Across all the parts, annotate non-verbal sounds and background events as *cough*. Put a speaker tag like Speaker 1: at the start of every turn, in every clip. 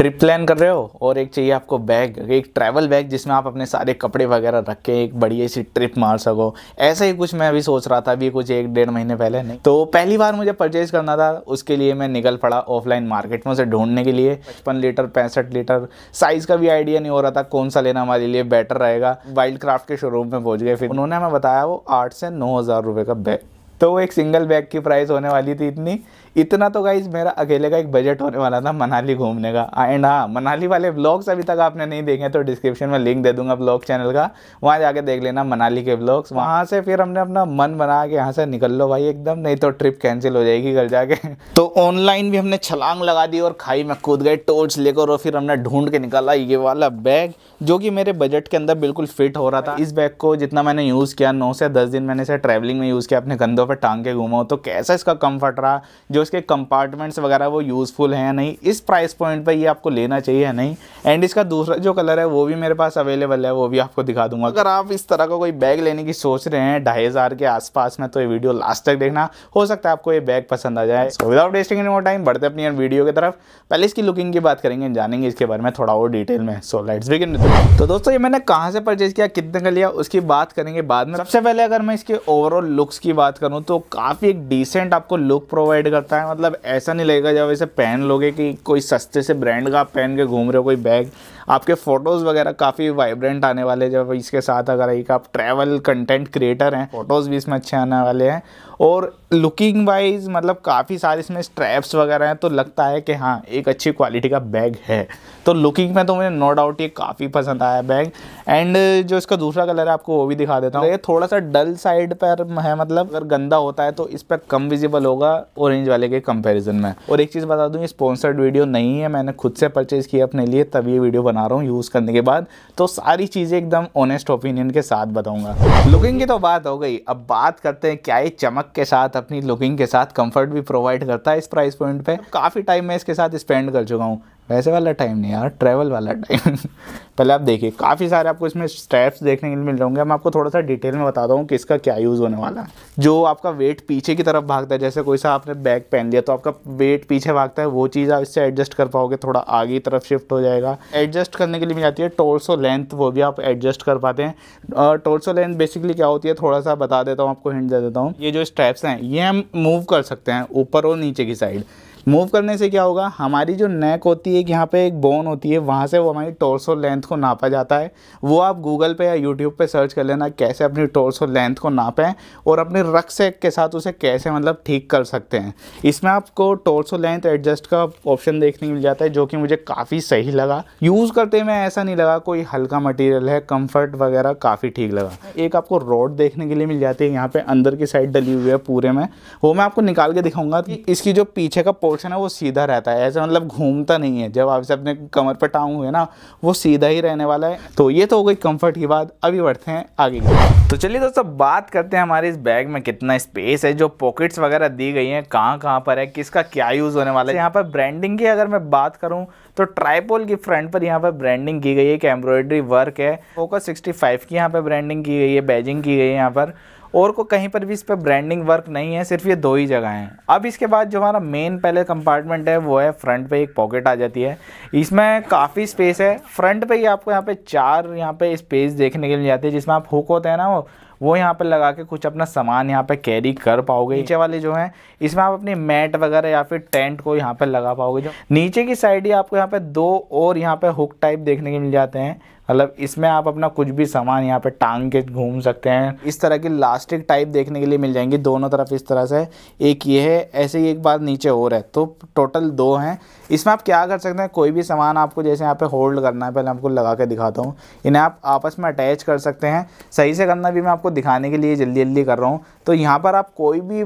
Speaker 1: Trip plan कर रहे हो? और एक चाहिए आपको बैग एक ट्रैवल बैग जिसमें आप अपने सारे कपड़े वगैरह रख के एक बढ़िया सी ट्रिप मार सको। ऐसा ही कुछ मैं अभी सोच रहा था अभी कुछ एक डेढ़ महीने पहले। नहीं। तो पहली बार मुझे परचेज करना था उसके लिए मैं निकल पड़ा ऑफलाइन मार्केट में उसे ढूँढने के लिए। पचपन लीटर पैंसठ लीटर साइज़ का भी आइडिया नहीं हो रहा था कौन सा लेना हमारे लिए बेटर रहेगा। वाइल्ड क्राफ्ट के शोरूम में पहुँच गए फिर उन्होंने हमें बताया वो आठ से नौ हज़ार रुपये का बैग तो वो एक सिंगल बैग की प्राइस होने वाली थी इतनी। इतना तो गाइज़ मेरा अकेले का एक बजट होने वाला था मनाली घूमने का। एंड हाँ मनाली वाले ब्लॉग्स अभी तक आपने नहीं देखे तो डिस्क्रिप्शन में लिंक दे दूँगा ब्लॉग चैनल का। वहाँ जाके देख लेना मनाली के ब्लॉग्स वहाँ से फिर हमने अपना मन बना के यहाँ से निकल लो भाई एकदम, नहीं तो ट्रिप कैंसिल हो जाएगी घर जाके। *laughs* तो ऑनलाइन भी हमने छलांग लगा दी और खाई में कूद गए टोर्च लेकर और फिर हमने ढूंढ के निकाला ये वाला बैग जो कि मेरे बजट के अंदर बिल्कुल फिट हो रहा था। इस बैग को जितना मैंने यूज़ किया, नौ से दस दिन मैंने इसे ट्रैवलिंग में यूज़ किया, अपने कंधों पर टांग के घूमा तो कैसा इसका कंफर्ट रहा? जो इसके कंपार्टमेंट ऑर्नामेंट्स वगैरह वो यूज़फुल हैं या नहीं, इस प्राइस पॉइंट पर ये आपको लेना चाहिए या नहीं एंड इसका दूसरा जो कलर है वो भी मेरे पास अवेलेबल है, वो भी आपको दिखा दूँगा। अगर आप इस तरह का कोई बैग लेने की सोच रहे हैं, ढाई हज़ार के आसपास में तो ये वीडियो लास्ट तक देखना। हो सकता है आपको ये बैग पसंद आ जाए। Without wasting any more time बढ़ते अपनी वीडियो की तरफ़। पहले इसकी लुकिंग की बात करेंगे, जानेंगे इसके बारे में थोड़ा और डिटेल में। सो लेट्स बिगिन तो दोस्तों, ये मैंने कहाँ से परचेज किया, कितने का लिया, उसकी बात करेंगे बाद में। सबसे पहले अगर मैं इसके ओवरऑल लुक्स की बात करूँ तो काफ़ी एक डिसेंट आपको लुक प्रोवाइड करता है मतलब ऐसा नहीं लगेगा जब ऐसे पहन लोगे कि कोई सस्ते से ब्रांड का आप पहन के घूम रहे हो, कोई बैग। आपके फ़ोटोज़ वगैरह काफ़ी वाइब्रेंट आने वाले जब इसके साथ अगर एक आप ट्रैवल कंटेंट क्रिएटर हैं फ़ोटोज़ भी इसमें अच्छे आने वाले हैं। और लुकिंग वाइज मतलब काफ़ी सारे इसमें स्ट्रैप्स वगैरह हैं तो लगता है कि हाँ एक अच्छी क्वालिटी का बैग है। तो लुकिंग में तो मुझे नो डाउट ये काफ़ी पसंद आया बैग एंड जो इसका दूसरा कलर है, आपको वो भी दिखा देता हूँ। ये थोड़ा सा डल साइड पर है मतलब अगर गंदा होता है तो इस पर कम विजिबल होगा ऑरेंज वाले के कंपेरिजन में। और एक चीज़ बता दूँ, ये स्पॉन्सर्ड वीडियो नहीं है, मैंने खुद से परचेज़ किया अपने लिए, तब ये वीडियो बना रहा हूँ यूज़ करने के बाद। तो सारी चीज़ें एकदम ऑनेस्ट ओपिनियन के साथ बताऊँगा। लुकिंग की तो बात हो गई। अब बात करते हैं क्या ये चमक के साथ अपनी लुकिंग के साथ कंफर्ट भी प्रोवाइड करता है इस प्राइस पॉइंट पे। काफ़ी टाइम मैं इसके साथ स्पेंड कर चुका हूँ। वैसे वाला टाइम नहीं यार ट्रैवल वाला टाइम *laughs* पहले आप देखिए, काफ़ी सारे आपको इसमें स्टेप्स देखने के लिए मिल जाएँगे मैं आपको थोड़ा सा डिटेल में बताता हूँ कि इसका क्या यूज़ होने वाला है। जो आपका वेट पीछे की तरफ़ भागता है, जैसे कोई सा आपने बैग पहन लिया तो आपका वेट पीछे भागता है, वो चीज़ आप इससे एडजस्ट कर पाओगे, थोड़ा आगे की तरफ़ शिफ्ट हो जाएगा। एडजस्ट करने के लिए मिल जाती है टोल्सो लेंथ वो भी आप एडजस्ट कर पाते हैं। टोल्सो लेंथ बेसिकली क्या होती है, थोड़ा सा बता देता हूँ, आपको हिंट दे देता हूँ। ये जो स्टेप्स हैं, ये हम मूव कर सकते हैं, ऊपर और नीचे की साइड मूव करने से क्या होगा? हमारी जो नेक होती है, यहाँ पे एक बोन होती है, वहाँ से वो हमारी टोर्सो लेंथ को नापा जाता है। वो आप गूगल पे या यूट्यूब पे सर्च कर लेना कैसे अपनी टोर्सो लेंथ को नापें और अपने रक सेक के साथ उसे कैसे मतलब ठीक कर सकते हैं। इसमें आपको टोर्सो लेंथ एडजस्ट का ऑप्शन देखने मिल जाता है, जो कि मुझे काफ़ी सही लगा। यूज़ करते में ऐसा नहीं लगा कोई हल्का मटीरियल है कंफर्ट वगैरह काफ़ी ठीक लगा। एक आपको रोड देखने के लिए मिल जाती है, यहाँ पे अंदर की साइड डली हुई है पूरे में। वो मैं आपको निकाल के दिखाऊँगा कि इसकी जो पीछे का पोर्शन है वो सीधा रहता है। ऐसा मतलब घूमता नहीं है। जब आप इसे अपने कमर पर टांग हुए ना, वो सीधा ही रहने वाला है। तो ये तो हो गई कंफर्ट की बात। अभी बढ़ते हैं आगे की तो चलिए दोस्तों, बात करते हैं हमारे इस बैग में कितना स्पेस है, जो पॉकेट्स वगैरह दी गई हैं, कहाँ कहाँ पर है, किसका क्या यूज़ होने वाला है। यहाँ पर ब्रांडिंग की अगर मैं बात करूँ तो ट्राईपोल की फ्रंट पर यहाँ पर ब्रांडिंग की गई है, एक एम्ब्रॉयडरी वर्क है। फोकस सिक्सटी फाइव की यहाँ पर ब्रांडिंग की गई है बैजिंग की गई है यहाँ पर। और को कहीं पर भी इस पर ब्रांडिंग वर्क नहीं है सिर्फ़ ये दो ही जगह हैं। अब इसके बाद जो हमारा मेन पहले कंपार्टमेंट है वो है फ्रंट पे एक पॉकेट आ जाती है। इसमें काफ़ी स्पेस है। फ्रंट पे ही आपको यहाँ पे चार यहाँ पे स्पेस देखने के लिए जाती है जिसमें आप हुक होते हैं ना वो वो यहाँ पे लगा के कुछ अपना सामान यहाँ पे कैरी कर पाओगे। नीचे वाले जो हैं इसमें आप अपनी मैट वगैरह या फिर टेंट को यहाँ पे लगा पाओगे। जो नीचे की साइड ही आपको यहाँ पे दो और यहाँ पे हुक टाइप देखने के मिल जाते हैं। मतलब इसमें आप अपना कुछ भी सामान यहाँ पे टांग के घूम सकते हैं। इस तरह की लास्टिक टाइप देखने के लिए मिल जाएँगी दोनों तरफ़ इस तरह से। एक ये है, ऐसे ही एक बार नीचे और है। तो टोटल दो हैं। इसमें आप क्या कर सकते हैं, कोई भी सामान आपको जैसे यहाँ पे होल्ड करना है, पहले आपको लगा के दिखाता हूँ। इन्हें आप आपस में अटैच कर सकते हैं। सही से करना भी मैं आपको दिखाने के लिए जल्दी जल्दी कर रहा हूँ। तो यहाँ पर आप कोई भी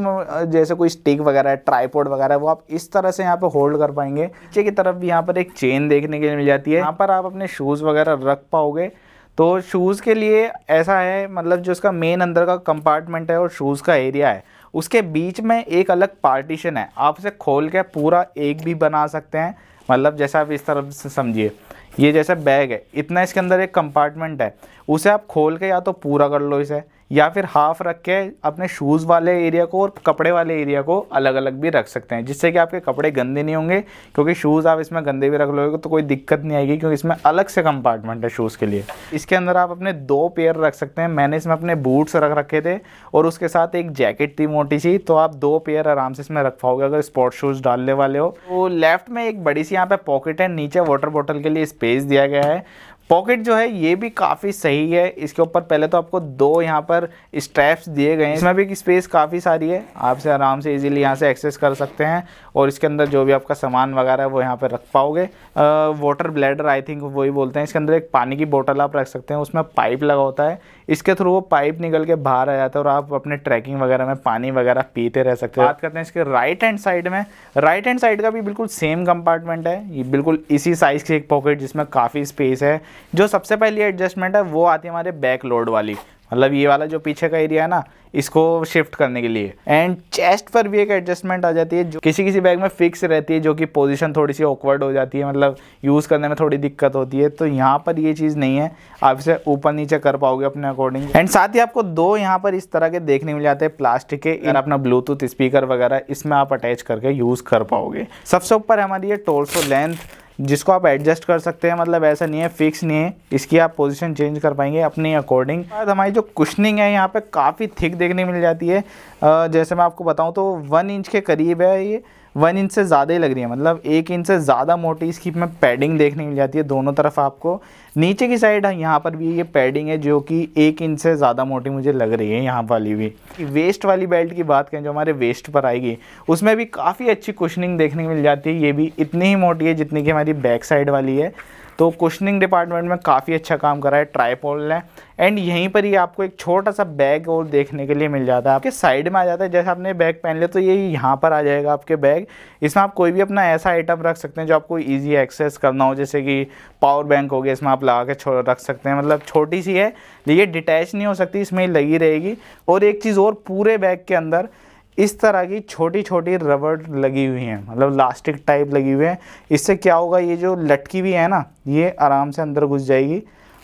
Speaker 1: जैसे कोई स्टिक वगैरह ट्राईपोर्ड वगैरह, वो आप इस तरह से यहाँ पर होल्ड कर पाएँगे। नीचे की तरफ़ भी यहाँ पर एक चेन देखने के लिए मिल जाती है। यहाँ पर आप अपने शूज़ वगैरह रख पाओगे। तो शूज़ के लिए ऐसा है मतलब जो उसका मेन अंदर का कंपार्टमेंट है और शूज़ का एरिया है, उसके बीच में एक अलग पार्टीशन है। आप उसे खोल के पूरा एक भी बना सकते हैं। मतलब जैसा आप इस तरफ़ से समझिए, ये जैसा बैग है, इतना इसके अंदर एक कंपार्टमेंट है। उसे आप खोल के या तो पूरा कर लो इसे। या फिर हाफ़ रख के अपने शूज़ वाले एरिया को और कपड़े वाले एरिया को अलग अलग भी रख सकते हैं, जिससे कि आपके कपड़े गंदे नहीं होंगे, क्योंकि शूज़ आप इसमें गंदे भी रख लोगे तो कोई दिक्कत नहीं आएगी, क्योंकि इसमें अलग से कंपार्टमेंट है शूज़ के लिए। इसके अंदर आप अपने दो पेयर रख सकते हैं, मैंने इसमें अपने बूट्स रख रखे थे और उसके साथ एक जैकेट थी मोटी सी तो आप दो पेयर आराम से इसमें रख पाओगे अगर स्पोर्ट्स शूज़ डालने वाले हो। तो लेफ़्ट में एक बड़ी सी यहाँ पे पॉकेट है, नीचे वाटर बॉटल के लिए स्पेस दिया गया है पॉकेट जो है ये भी काफ़ी सही है। इसके ऊपर पहले तो आपको दो यहाँ पर स्ट्रैप्स दिए गए हैं। इसमें भी स्पेस काफ़ी सारी है। आप से आराम से इजीली यहाँ से एक्सेस कर सकते हैं और इसके अंदर जो भी आपका सामान वगैरह है, वो यहाँ पर रख पाओगे। वाटर ब्लैडर आई थिंक वही बोलते हैं। इसके अंदर एक पानी की बोतल आप रख सकते हैं। उसमें पाइप लगा होता है। इसके थ्रू वो पाइप निकल के बाहर आ जाता है और आप अपने ट्रैकिंग वगैरह में पानी वगैरह पीते रह सकते हैं। बात करते हैं इसके राइट हैंड साइड में। राइट हैंड साइड का भी बिल्कुल सेम कंपार्टमेंट है। ये बिल्कुल इसी साइज़ की एक पॉकेट जिसमें काफ़ी स्पेस है। जो सबसे पहली एडजस्टमेंट है, वो आती है हमारे बैक लोड वाली। मतलब ये वाला जो पीछे का एरिया है ना, इसको शिफ्ट करने के लिए। एंड चेस्ट पर भी एक एडजस्टमेंट आ जाती है, जो किसी किसी बैग में फिक्स रहती है, जो कि पोजीशन थोड़ी सी ऑकवर्ड हो जाती है। मतलब यूज़ करने में थोड़ी दिक्कत होती है। तो यहाँ पर ये चीज़ नहीं है। आप इसे ऊपर नीचे कर पाओगे अपने अकॉर्डिंग एंड साथ ही आपको दो यहाँ पर इस तरह के देखने मिल जाते हैं प्लास्टिक के, अगर अपना ब्लूटूथ स्पीकर वगैरह, इसमें आप अटैच करके यूज़ कर पाओगे। सबसे ऊपर हमारी ये टोल्सो लेंथ जिसको आप एडजस्ट कर सकते हैं मतलब ऐसा नहीं है फिक्स नहीं है, इसकी आप पोजीशन चेंज कर पाएँगे अपने अकॉर्डिंग बाद हमारी जो कुशनिंग है, यहाँ पे काफ़ी थिक देखने मिल जाती है। जैसे मैं आपको बताऊँ तो वन इंच के करीब है ये। वन इंच से ज़्यादा ही लग रही है। मतलब एक इंच से ज़्यादा मोटी इसकी में पैडिंग देखने मिल जाती है दोनों तरफ़ आपको। नीचे की साइड यहाँ पर भी ये पैडिंग है जो कि एक इंच से ज़्यादा मोटी मुझे लग रही है यहाँ वाली भी। वेस्ट वाली बेल्ट की बात करें जो हमारे वेस्ट पर आएगी, उसमें भी काफ़ी अच्छी कुशनिंग देखने मिल जाती है। ये भी इतनी ही मोटी है जितनी कि हमारी बैक साइड वाली है। तो क्वेश्चनिंग डिपार्टमेंट में काफ़ी अच्छा काम करा है ट्राईपोल ने एंड यहीं पर ही आपको एक छोटा सा बैग और देखने के लिए मिल जाता है। आपके साइड में आ जाता है, जैसे आपने बैग पहन लिया तो ये यहाँ पर आ जाएगा आपके बैग इसमें आप कोई भी अपना ऐसा आइटम रख सकते हैं जो आपको ईजी एक्सेस करना हो, जैसे कि पावर बैंक हो गया, इसमें आप लगा के रख सकते हैं। मतलब छोटी सी है ये डिटैच नहीं हो सकती, इसमें लगी रहेगी। और एक चीज़ और पूरे बैग के अंदर इस तरह की छोटी छोटी रबड़ लगी हुई हैं मतलब लास्टिक टाइप लगी हुई हैं। इससे क्या होगा, ये जो लटकी हुई है ना, ये आराम से अंदर घुस जाएगी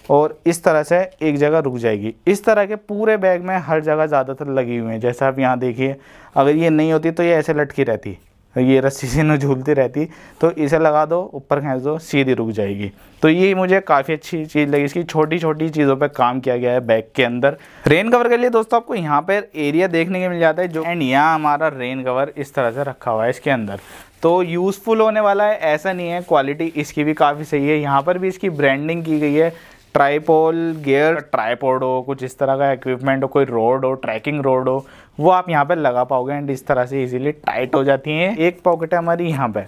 Speaker 1: और इस तरह से एक जगह रुक जाएगी। इस तरह के पूरे बैग में हर जगह ज़्यादातर लगी हुई हैं, जैसे आप यहाँ देखिए, अगर ये नहीं होती तो ये ऐसे लटकी रहती। ये रस्सी से न झूलती रहती तो इसे लगा दो, ऊपर खींच दो, सीधी रुक जाएगी। तो ये मुझे काफ़ी अच्छी चीज़ लगी, इसकी छोटी छोटी चीज़ों पे काम किया गया है बैग के अंदर। रेन कवर के लिए दोस्तों आपको यहाँ पर एरिया देखने के मिल जाता है, जो एंड यहाँ हमारा रेन कवर इस तरह से रखा हुआ है इसके अंदर। तो यूज़फुल होने वाला है, ऐसा नहीं है क्वालिटी इसकी भी काफ़ी सही है। यहाँ पर भी इसकी ब्रांडिंग की गई है ट्राईपोल गियर ट्राईपोड हो, कुछ इस तरह का इक्विपमेंट हो, कोई रोड हो ट्रैकिंग रोड हो वो आप यहाँ पे लगा पाओगे एंड इस तरह से इजीली टाइट हो जाती हैं। एक पॉकेट है हमारी यहाँ पे।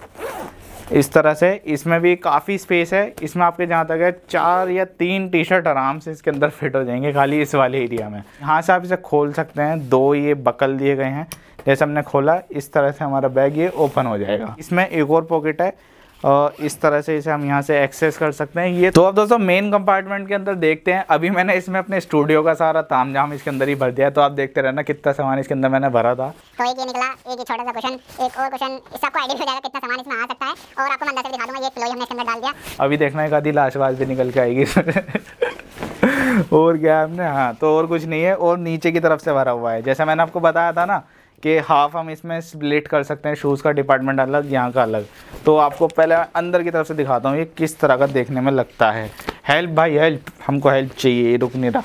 Speaker 1: इस तरह से इसमें भी काफ़ी स्पेस है। इसमें आपके जहाँ तक है, चार या तीन टी शर्ट आराम से इसके अंदर फिट हो जाएँगे खाली इस वाले एरिया में। यहाँ से आप इसे खोल सकते हैं। दो ये बकल दिए गए हैं। जैसे हमने खोला, इस तरह से हमारा बैग ये ओपन हो जाएगा। इसमें एक और पॉकेट है इस तरह से इसे हम यहाँ से एक्सेस कर सकते हैं। ये तो अब दोस्तों मेन कंपार्टमेंट के अंदर देखते हैं। अभी मैंने इसमें अपने स्टूडियो का सारा ताम जाम इसके अंदर ही भर दिया तो आप देखते रहना कितना सामान इसके अंदर मैंने भरा था।
Speaker 2: तो एक ये निकला एक ये छोटा सा क्वेश्चन एक और क्वेश्चन इससे आपको आइडिया हो जाएगा कितना सामान इसमें आ सकता है। और आपको मैं अंदर से दिखा दूँगा ये फ्लोई हमने इसके अंदर डाल दिया।
Speaker 1: अभी देखना एक आधी लाशवाज भी निकल के आएगी। *laughs* और क्या हमने? हाँ तो और कुछ नहीं है। और नीचे की तरफ़ से भरा हुआ है। जैसा मैंने आपको बताया था ना कि हाफ़ हम इसमें स्प्लिट कर सकते हैं शूज़ का डिपार्टमेंट अलग, यहाँ का अलग। तो आपको पहले अंदर की तरफ़ से दिखाता हूँ, ये किस तरह का देखने में लगता है। हेल्प भाई हेल्प हमको हेल्प चाहिए रुक नहीं रहा।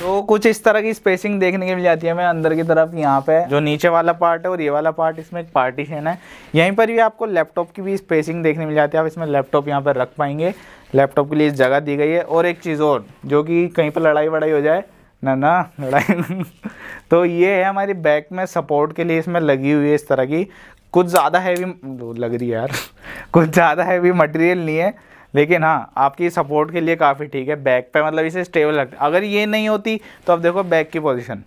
Speaker 1: तो कुछ इस तरह की स्पेसिंग देखने की मिल जाती है हमें अंदर की तरफ़, यहाँ पे। जो नीचे वाला पार्ट है और ये वाला पार्ट इसमें एक पार्टीशन है। यहीं पर भी आपको लैपटॉप की भी स्पेसिंग देखने मिल जाती है। आप इसमें लैपटॉप यहाँ पर रख पाएँगे। लैपटॉप के लिए जगह दी गई है। और एक चीज़ और, जो कि कहीं पर लड़ाई वड़ाई हो जाए ना ना, लड़ाई *laughs* तो ये है हमारी बैक में सपोर्ट के लिए इसमें लगी हुई है इस तरह की। कुछ ज़्यादा हैवी लग रही है यार। *laughs* कुछ ज़्यादा हैवी मटेरियल नहीं है। लेकिन हाँ आपकी सपोर्ट के लिए काफ़ी ठीक है। बैक पे मतलब इसे स्टेबल है अगर ये नहीं होती तो अब देखो बैक की पोजीशन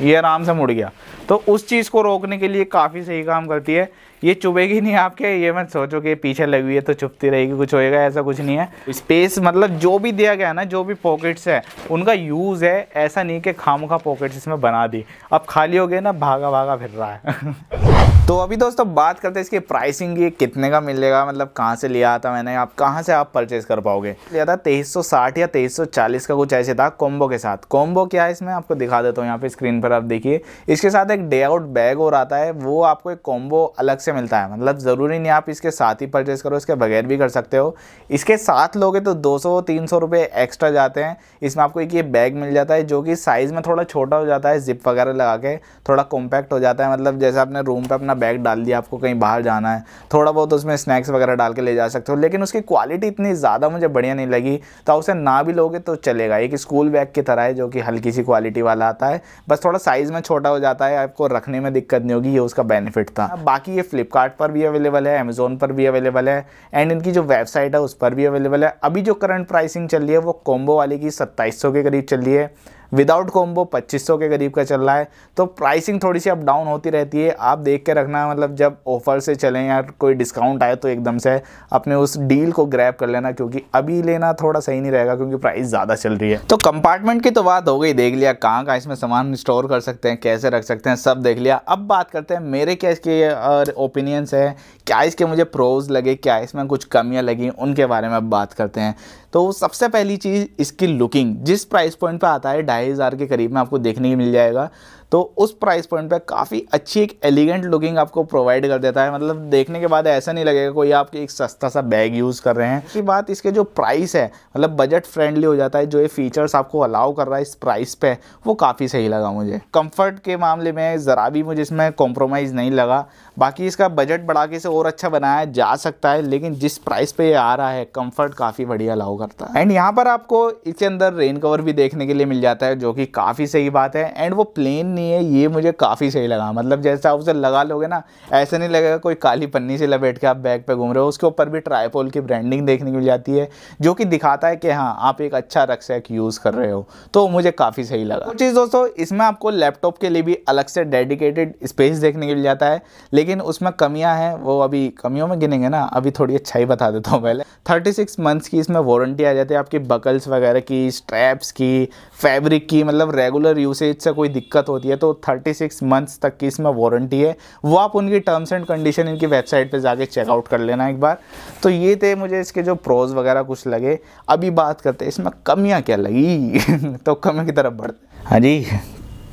Speaker 1: ये आराम से मुड़ गया। तो उस चीज़ को रोकने के लिए काफ़ी सही काम करती है। ये चुभेगी नहीं आपके, ये मत सोचो कि पीछे लगी हुई है तो चुपती रहेगी, कुछ होएगा, ऐसा कुछ नहीं है। स्पेस मतलब जो भी दिया गया ना, जो भी पॉकेट्स है, उनका यूज़ है, ऐसा नहीं कि खाम खा पॉकेट्स इसमें बना दी। अब खाली हो गए ना भागा भागा फिर रहा है। *laughs* तो अभी दोस्तों, बात करते हैं इसकी प्राइसिंग ये कितने का मिलेगा मतलब कहाँ से लिया था मैंने, आप कहाँ से आप परचेज कर पाओगे? लिया था तेईस या तेईस का कुछ ऐसे था कॉम्बो के साथ। कॉम्बो क्या है इसमें? आपको दिखा देता हूँ यहाँ पे स्क्रीन पर, आप देखिए। इसके साथ एक डे आउट बैग और आता है, वो आपको एक कॉम्बो अलग से मिलता है। मतलब ज़रूरी नहीं आप इसके साथ ही परचेज करो, इसके बगैर भी कर सकते हो। इसके साथ लोगे तो दो सौ, तीन सौ रुपये एक्स्ट्रा जाते हैं। इसमें आपको एक ये बैग मिल जाता है, जो कि साइज़ में थोड़ा छोटा हो जाता है जिप वगैरह लगा के थोड़ा कॉम्पैक्ट हो जाता है। मतलब जैसे आपने रूम पर अपना बैग डाल दिया, आपको कहीं बाहर जाना है, थोड़ा बहुत उसमें स्नैक्स वगैरह डाल के ले जा सकते हो, लेकिन उसकी क्वालिटी इतनी ज़्यादा मुझे बढ़िया नहीं लगी। तो उसे ना भी लोगे तो चलेगा, एक स्कूल बैग की तरह है जो कि हल्की सी क्वालिटी वाला आता है। बस थोड़ा साइज़ में छोटा हो जाता है, आपको रखने में दिक्कत नहीं होगी, ये उसका बेनिफिट था। बाकी ये फ्लिपकार्ट पर भी अवेलेबल है अमेजोन पर भी अवेलेबल है एंड इनकी जो वेबसाइट है उस पर भी अवेलेबल है। अभी जो करंट प्राइसिंग चल रही है, वो कॉम्बो वाली की सत्ताईस के करीब चल रही है। विदाउट कॉम्बो 2500 के करीब का चल रहा है। तो प्राइसिंग थोड़ी सी अप डाउन होती रहती है। आप देख के रखना मतलब जब ऑफ़र से चलें या कोई डिस्काउंट आए तो एकदम से अपने उस डील को ग्रैब कर लेना, क्योंकि अभी लेना थोड़ा सही नहीं रहेगा, क्योंकि प्राइस ज़्यादा चल रही है। तो कंपार्टमेंट की तो बात हो गई, देख लिया कहाँ कहाँ इसमें सामान स्टोर कर सकते हैं, कैसे रख सकते हैं, सब देख लिया। अब बात करते हैं, मेरे क्या इसके ओपिनियंस है, क्या इसके मुझे प्रोज लगे, क्या इसमें कुछ कमियाँ लगी, उनके बारे में अब बात करते हैं। तो सबसे पहली चीज़ इसकी लुकिंग जिस प्राइस पॉइंट पे आता है, ढाई हज़ार के करीब में आपको देखने को मिल जाएगा। तो उस प्राइस पॉइंट पे काफ़ी अच्छी एक एलिगेंट लुकिंग आपको प्रोवाइड कर देता है। मतलब देखने के बाद ऐसा नहीं लगेगा कोई आप एक सस्ता सा बैग यूज़ कर रहे हैं। इसकी बात इसके जो प्राइस है मतलब बजट फ्रेंडली हो जाता है, जो ये फीचर्स आपको अलाउ कर रहा है इस प्राइस पे, वो काफ़ी सही लगा मुझे। कंफर्ट के मामले में ज़रा भी मुझे इसमें कॉम्प्रोमाइज़ नहीं लगा। बाकी इसका बजट बढ़ा के इसे और अच्छा बनाया जा सकता है, लेकिन जिस प्राइस पे ये आ रहा है कंफर्ट काफ़ी बढ़िया अलाउ करता है। एंड यहाँ पर आपको इसके अंदर रेन कवर भी देखने के लिए मिल जाता है, जो कि काफ़ी सही बात है। एंड वो प्लेन नहीं है, ये मुझे काफ़ी सही लगा। मतलब जैसे आप उसे लगा लोगे ना, ऐसे नहीं लगेगा कोई काली पन्नी से लपेट के आप बैग पे घूम रहे हो। उसके ऊपर भी ट्राईपोल की ब्रांडिंग देखने को मिल जाती है, जो कि दिखाता है कि हाँ आप एक अच्छा रक्सैक यूज़ कर रहे हो। तो मुझे काफ़ी सही लगा। कुछ चीज़ दोस्तों, इसमें आपको लैपटॉप के लिए भी अलग से डेडिकेटेड स्पेस देखने को मिल जाता है, लेकिन उसमें कमियाँ हैं, वो अभी कमियों में गिनेंगे ना, अभी थोड़ी अच्छा ही बता देता हूँ पहले। 36 मंथ्स की इसमें वारंटी आ जाती है आपकी बकल्स वगैरह की, स्ट्रैप्स की, फैब्रिक की मतलब रेगुलर यूसेज से कोई दिक्कत होती है तो 36 मंथ्स तक की इसमें वारंटी है। वो आप उनकी टर्म्स एंड कंडीशन इनकी वेबसाइट पे जाके चेकआउट कर लेना एक बार। तो ये थे मुझे इसके जो प्रोज वगैरह कुछ लगे। अभी बात करते हैं, इसमें कमियाँ क्या लगी? *laughs* तो कमियों की तरफ़ बढ़ते हाँ। जी,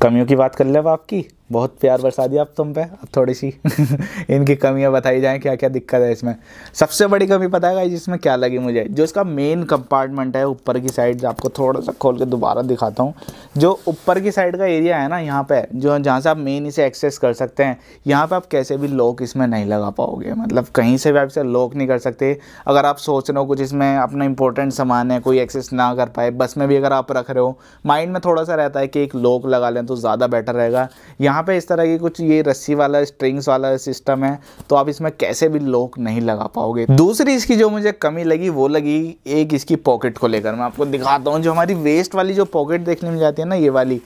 Speaker 1: कमियों की बात कर ले आपकी। बहुत प्यार बरसा दिया अब तुम पे, अब थोड़ी सी *laughs* इनकी कमियाँ बताई जाएँ क्या क्या दिक्कत है इसमें। सबसे बड़ी कमी पता है इसमें क्या लगी मुझे? जो इसका मेन कंपार्टमेंट है, ऊपर की साइड आपको थोड़ा सा खोल के दोबारा दिखाता हूँ। जो ऊपर की साइड का एरिया है ना, यहाँ पे, जो जहाँ से आप मेन इसे एक्सेस कर सकते हैं, यहाँ पर आप कैसे भी लॉक इसमें नहीं लगा पाओगे। मतलब कहीं से भी आप इसे लॉक नहीं कर सकते। अगर आप सोच रहे हो कुछ इसमें अपना इंपॉर्टेंट सामान है, कोई एक्सेस ना कर पाए, बस में भी अगर आप रख रहे हो माइंड में थोड़ा सा रहता है कि एक लॉक लगा लें तो ज़्यादा बेटर रहेगा। यहाँ यहाँ पे इस तरह की कुछ ये रस्सी वाला स्ट्रिंग्स वाला सिस्टम है तो आप इसमें कैसे भी लॉक नहीं लगा पाओगे। दूसरी इसकी जो मुझे कमी लगी, वो लगी एक इसकी पॉकेट को लेकर। मैं आपको दिखाता हूँ, जो हमारी वेस्ट वाली जो पॉकेट देखने में जाती है ना, ये वाली,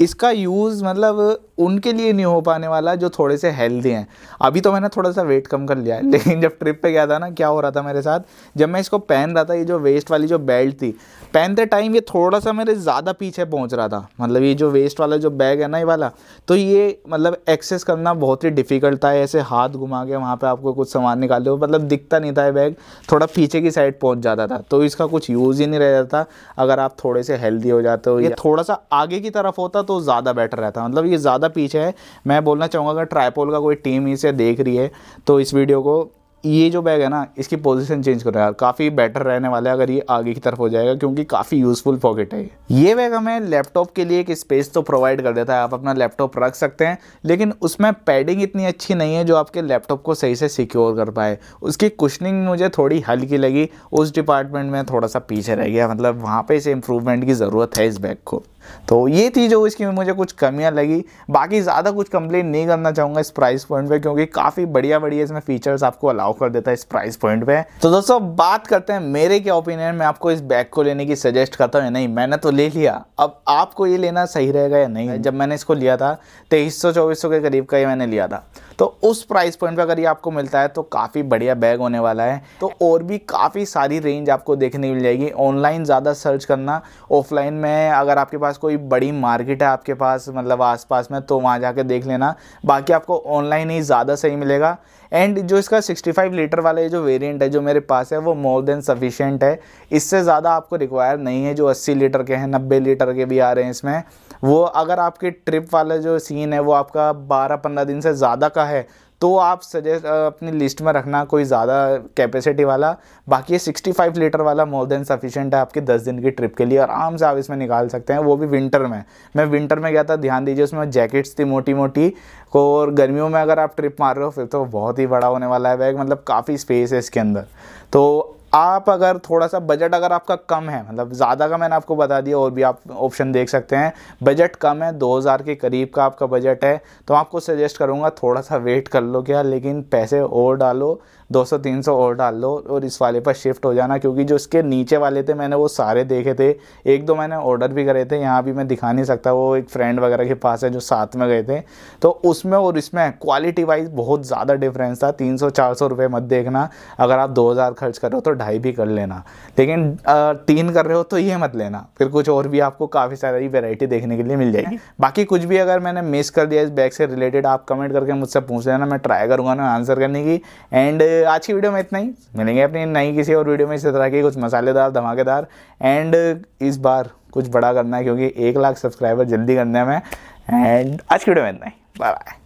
Speaker 1: इसका यूज़ मतलब उनके लिए नहीं हो पाने वाला, जो थोड़े से हेल्दी हैं। अभी तो मैंने थोड़ा सा वेट कम कर लिया है, *laughs* लेकिन जब ट्रिप पे गया था ना, क्या हो रहा था मेरे साथ? जब मैं इसको पहन रहा था, ये जो वेस्ट वाली जो बेल्ट थी, पहनते टाइम ये थोड़ा सा मेरे ज़्यादा पीछे पहुँच रहा था। मतलब ये जो वेस्ट वाला जो बैग है ना, ये वाला तो ये मतलब एक्सेस करना बहुत ही डिफ़िकल्ट था। ऐसे हाथ घुमा के वहाँ पर आपको कुछ सामान निकाले हो मतलब दिखता नहीं था ये बैग थोड़ा पीछे की साइड पहुँच जाता था। तो इसका कुछ यूज़ ही नहीं रह जाता, अगर आप थोड़े से हेल्दी हो जाते हो, ये थोड़ा सा आगे की तरफ़ होता तो ज़्यादा बेटर रहता। मतलब ये ज़्यादा पीछे है। मैं बोलना चाहूँगा, अगर ट्राईपोल का कोई टीम इसे देख रही है तो इस वीडियो को, ये जो बैग है ना, इसकी पोजीशन चेंज करो यार, काफ़ी बेटर रहने वाला है अगर ये आगे की तरफ़ हो जाएगा, क्योंकि काफ़ी यूज़फुल पॉकेट है ये। बैग हमें लैपटॉप के लिए एक स्पेस तो प्रोवाइड कर देता है। आप अपना लैपटॉप रख सकते हैं, लेकिन उसमें पैडिंग इतनी अच्छी नहीं है जो आपके लैपटॉप को सही से सिक्योर कर पाए। उसकी कुशनिंग मुझे थोड़ी हल्की लगी, उस डिपार्टमेंट में थोड़ा सा पीछे रह गया। मतलब वहाँ पर इसे इम्प्रूवमेंट की ज़रूरत है इस बैग को। तो ये थी जो इसकी मुझे कुछ कमियाँ लगी। बाकी ज़्यादा कुछ कंप्लेन नहीं करना चाहूँगा इस प्राइस पॉइंट पे क्योंकि काफ़ी बढ़िया बढ़िया इसमें फीचर्स आपको अलाउ कर देता है इस प्राइस पॉइंट पे। तो दोस्तों बात करते हैं मेरे क्या ओपिनियन में आपको इस बैग को लेने की सजेस्ट करता हूँ नहीं मैंने तो ले लिया। अब आपको ये लेना सही रहेगा या नहीं? जब मैंने इसको लिया था तेईस सौ के करीब का ही मैंने लिया था। तो उस प्राइस पॉइंट पे अगर ये आपको मिलता है तो काफ़ी बढ़िया बैग होने वाला है। तो और भी काफ़ी सारी रेंज आपको देखने मिल जाएगी। ऑनलाइन ज़्यादा सर्च करना ऑफलाइन में अगर आपके पास कोई बड़ी मार्केट है आपके पास मतलब आसपास में तो वहाँ जाके देख लेना। बाकी आपको ऑनलाइन ही ज़्यादा सही मिलेगा। एंड जो इसका 65 लीटर वाला जो वेरिएंट है, जो मेरे पास है, वो मोर देन सफिशिएंट है। इससे ज़्यादा आपको रिक्वायर नहीं है जो 80 लीटर के हैं 90 लीटर के भी आ रहे हैं इसमें। वो अगर आपके ट्रिप वाला जो सीन है, वो आपका 12-15 दिन से ज़्यादा का है तो आप सजेस्ट अपनी लिस्ट में रखना कोई ज़्यादा कैपेसिटी वाला। बाकी ये 65 लीटर वाला मोर देन सफिशेंट है आपकी 10 दिन की ट्रिप के लिए आराम से आप इसमें निकाल सकते हैं। वो भी विंटर में। मैं विंटर में गया था, ध्यान दीजिए उसमें जैकेट्स थी मोटी मोटी और गर्मियों में अगर आप ट्रिप मार रहे हो, फिर तो बहुत ही बड़ा होने वाला है बैग मतलब काफ़ी स्पेस है इसके अंदर। तो आप अगर थोड़ा सा बजट अगर आपका कम है मतलब ज़्यादा का मैंने आपको बता दिया, और भी आप ऑप्शन देख सकते हैं बजट कम है 2000 के करीब का आपका बजट है तो आपको सजेस्ट करूँगा थोड़ा सा वेट कर लो क्या, लेकिन पैसे और डालो 200-300 और डाल लो और इस वाले पर शिफ्ट हो जाना क्योंकि जो इसके नीचे वाले थे मैंने वो सारे देखे थे। एक दो मैंने ऑर्डर भी करे थे यहाँ भी मैं दिखा नहीं सकता वो एक फ्रेंड वगैरह के पास है जो साथ में गए थे। तो उसमें और इसमें क्वालिटी वाइज बहुत ज़्यादा डिफरेंस था तीन सौ चार सौ रुपये मत देखना अगर आप दो हज़ार खर्च करो तो ढाई भी कर लेना। लेकिन तीन कर रहे हो तो ये मत लेना फिर कुछ और भी आपको काफ़ी सारी वेराइटी देखने के लिए मिल जाएगी। बाकी कुछ भी अगर मैंने मिस कर दिया इस बैग से रिलेटेड आप कमेंट करके मुझसे पूछ लेना मैं ट्राई करूँगा ना आंसर करने की। एंड आज की वीडियो में इतना ही। मिलेंगे अपने नई किसी और वीडियो में इसी तरह के कुछ मसालेदार, धमाकेदार। एंड इस बार कुछ बड़ा करना है क्योंकि एक लाख सब्सक्राइबर जल्दी करने में एंड आज की वीडियो में इतना ही। Bye bye